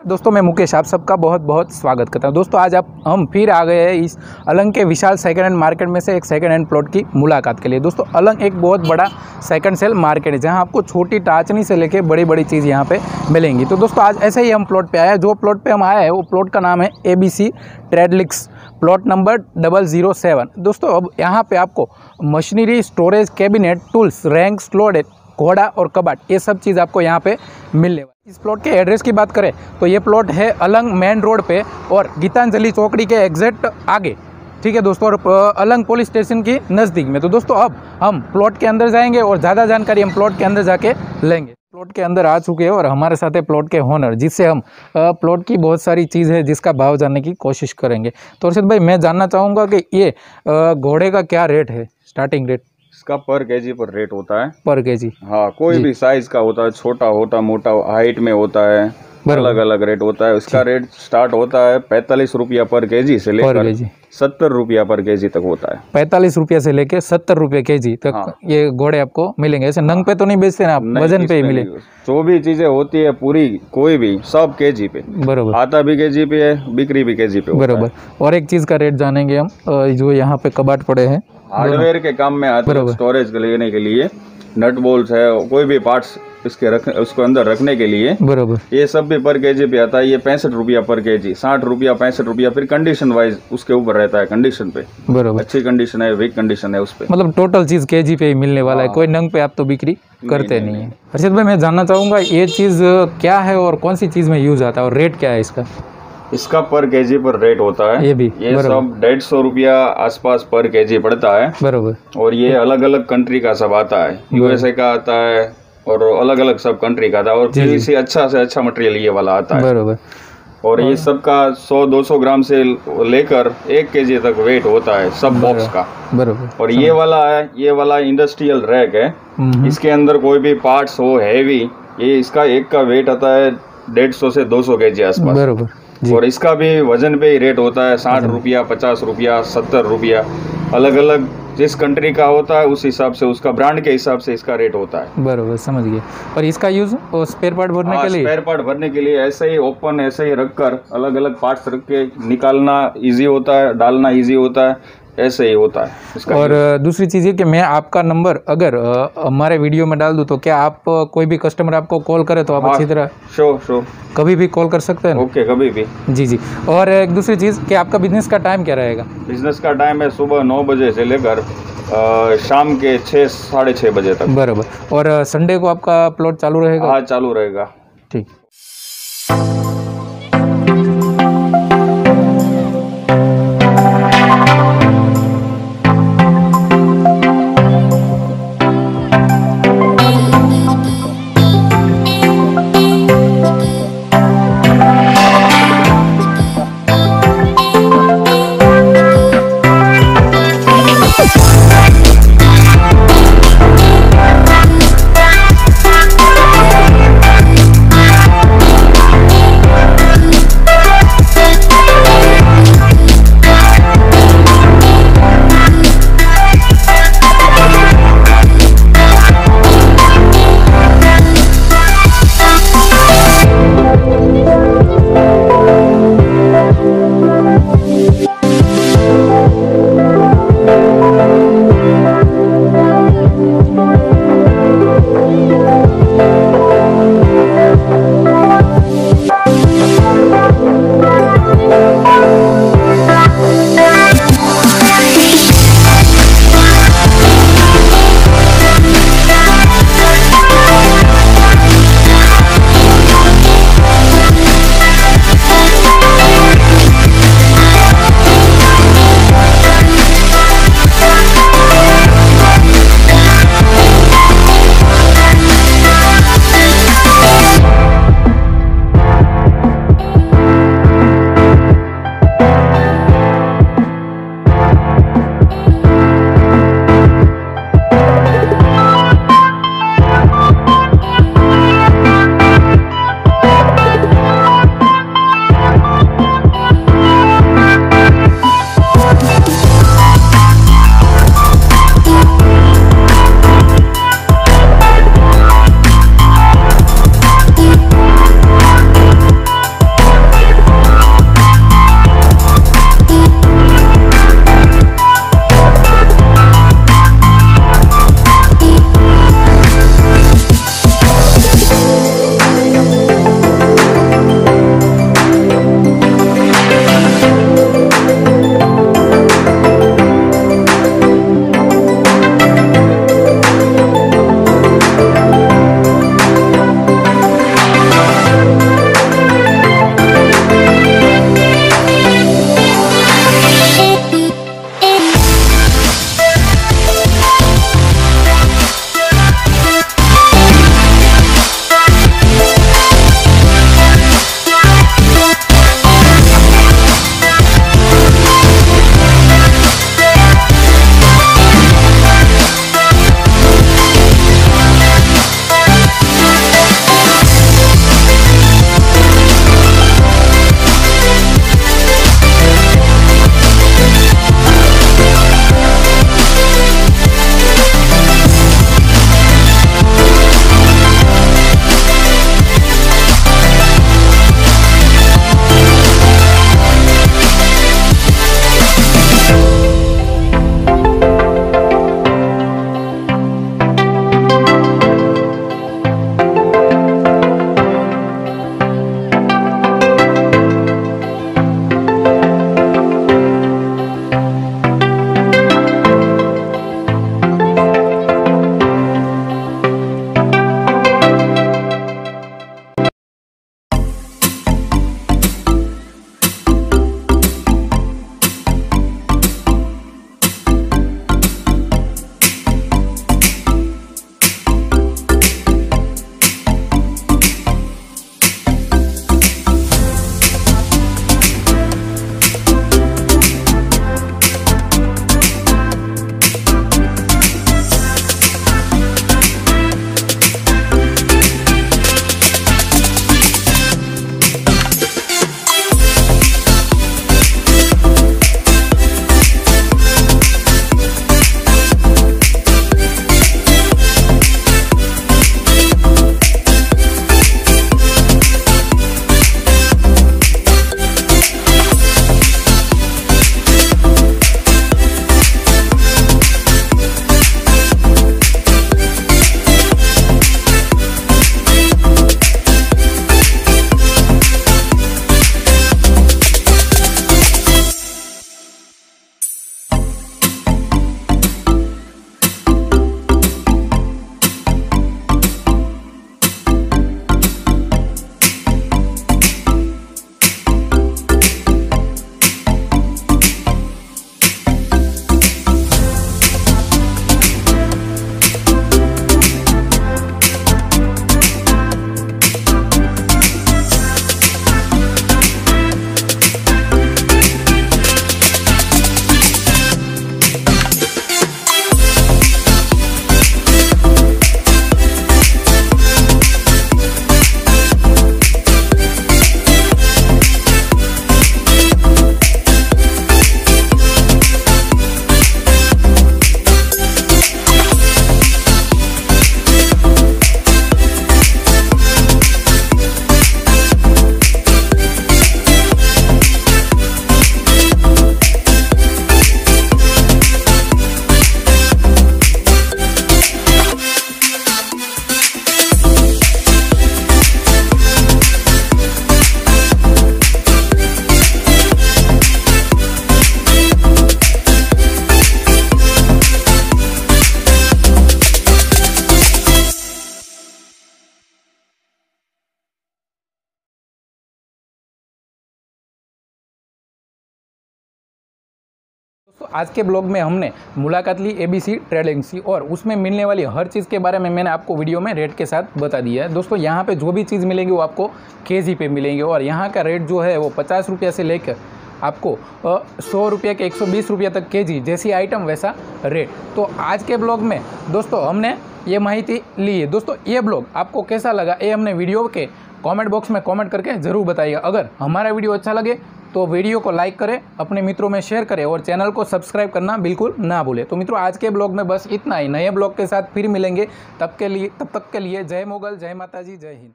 दोस्तों, मैं मुकेश, आप सबका बहुत बहुत स्वागत करता हूँ। दोस्तों, आज आप, हम फिर आ गए हैं इस अलंग के विशाल सेकंड हैंड मार्केट में से एक सेकंड हैंड प्लॉट की मुलाकात के लिए। दोस्तों, अलंग एक बहुत बड़ा सेकंड सेल मार्केट है, जहाँ आपको छोटी टाचनी से लेके बड़ी बड़ी चीज़ यहाँ पे मिलेंगी। तो दोस्तों, आज ऐसे ही हम प्लॉट पे आए हैं। जो प्लॉट पर हम आए हैं, वो प्लॉट का नाम है A B C ट्रेडलिक्स plot number double zero seven दोस्तों, अब यहाँ पर आपको machinery storage cabinet tools rack slotted घोड़ा और कबाट ये सब चीज़ आपको यहाँ पे मिलने वाली। इस प्लॉट के एड्रेस की बात करें तो ये प्लॉट है अलंग मेन रोड पे और गीतांजलि चौकड़ी के एग्जैक्ट आगे। ठीक है दोस्तों, और अलंग पुलिस स्टेशन की नज़दीक में। तो दोस्तों, अब हम प्लॉट के अंदर जाएँगे और ज़्यादा जानकारी हम प्लॉट के अंदर जाके लेंगे। प्लॉट के अंदर आ चुके हैं और हमारे साथ है प्लॉट के होनर जिससे हम प्लॉट की बहुत सारी चीज़ है, जिसका भाव जानने की कोशिश करेंगे। तो अर्षद भाई, मैं जानना चाहूँगा कि ये घोड़े का क्या रेट है स्टार्टिंग रेट इसका पर केजी पर रेट होता है। पर केजी हाँ कोई भी साइज़ का होता है छोटा होता मोटा हाइट में होता है अलग अलग रेट होता है। उसका रेट स्टार्ट होता है पैंतालीस रुपया पर केजी से लेकर सत्तर रुपया पर केजी तक होता है। पैंतालीस रुपया से लेकर सत्तर रुपया केजी तक हाँ। ये घोड़े आपको मिलेंगे। ऐसे नंग पे तो नहीं बेचते ना आप वज़न पे ही मिले। जो भी चीज़ें होती है पूरी कोई भी सब केजी पे। बरोबर। आता भी केजी पे है बिक्री भी केजी पे बरोबर। और एक चीज़ का रेट जानेंगे हम जो यहाँ पे कबाट पड़े हैं। हार्डवेयर के काम में आते हैं स्टोरेज लेने के लिए नट बोल्ट है कोई भी पार्ट्स इसके रख उसको अंदर रखने के लिए। बराबर। ये सब भी पर केजी पे आता है ये पैंसठ रुपया पर केजी साठ रुपया पैंसठ रुपया फिर कंडीशन वाइज उसके ऊपर रहता है कंडीशन पे। बराबर। अच्छी कंडीशन है वीक कंडीशन है उस पर मतलब टोटल चीज़ केजी पे ही मिलने वाला है हाँ। कोई नंग पे आप तो बिक्री करते नहीं, नहीं, है। हर्षित भाई मैं जानना चाहूँगा ये चीज़ क्या है और कौन सी चीज़ में यूज़ आता है और रेट क्या है इसका? इसका पर केजी पर रेट होता है। ये भी ये सब डेढ़ सौ रुपया आसपास पर केजी पड़ता है। बरोबर। और ये अलग अलग कंट्री का सब आता है। यूएसए का आता है और अलग अलग सब कंट्री का आता है। और पीवीसी अच्छा से अच्छा मटेरियल ये वाला आता है। बरोबर। और ये सब का 100-200 ग्राम से लेकर एक के जी तक वेट होता है सब बॉक्स का। बरोबर। और ये वाला है ये वाला इंडस्ट्रियल रैक है। हम्म। इसके अंदर कोई भी पार्ट्स हो हैवी ये इसका एक का वेट आता है डेढ़ सौ से दो सौ के जी आसपास। बरोबर। और इसका भी वज़न पे ही रेट होता है साठ रुपया पचास रुपया सत्तर रुपया। अलग अलग जिस कंट्री का होता है उस हिसाब से उसका ब्रांड के हिसाब से इसका रेट होता है। बरोबर समझ गए और इसका यूज़ स्पेयर पार्ट भरने हाँ, के लिए? स्पेयर पार्ट भरने के लिए ऐसे ही ओपन ऐसे ही रखकर अलग अलग पार्ट्स रख के निकालना इजी होता है डालना इजी होता है। ऐसे ही होता है इसका और दूसरी चीज़ ये कि मैं आपका नंबर अगर हमारे वीडियो में डाल दूँ तो क्या आप कोई भी कस्टमर आपको कॉल करे तो आप हाँ, अच्छी तरह शो शो कभी भी कॉल कर सकते हैं ओके कभी भी। जी जी। और एक दूसरी चीज़ कि आपका बिज़नेस का टाइम क्या रहेगा? बिज़नेस का टाइम है सुबह नौ बजे से लेकर शाम के छः साढ़े छः बजे तक। बराबर। और संडे को आपका प्लॉट चालू रहेगा? हाँ चालू रहेगा। ठीक। आज के ब्लॉग में हमने मुलाकात ली एबीसी ट्रेडिंग सी और उसमें मिलने वाली हर चीज़ के बारे में मैंने आपको वीडियो में रेट के साथ बता दिया है। दोस्तों, यहाँ पे जो भी चीज़ मिलेंगी वो आपको के जी पे मिलेंगे और यहाँ का रेट जो है वो पचास रुपया से लेकर आपको सौ रुपये के एक सौ बीस रुपये तक के जी जैसी आइटम वैसा रेट। तो आज के ब्लॉग में दोस्तों हमने ये माहिती ली है। दोस्तों, ये ब्लॉग आपको कैसा लगा, ये हमने वीडियो के कमेंट बॉक्स में कमेंट करके ज़रूर बताइए अगर हमारा वीडियो अच्छा लगे तो वीडियो को लाइक करें, अपने मित्रों में शेयर करें और चैनल को सब्सक्राइब करना बिल्कुल ना भूलें। तो मित्रों, आज के ब्लॉग में बस इतना ही। नए ब्लॉग के साथ फिर मिलेंगे। तब के लिए, तब तक के लिए जय मुगल, जय माता जी जय हिंद।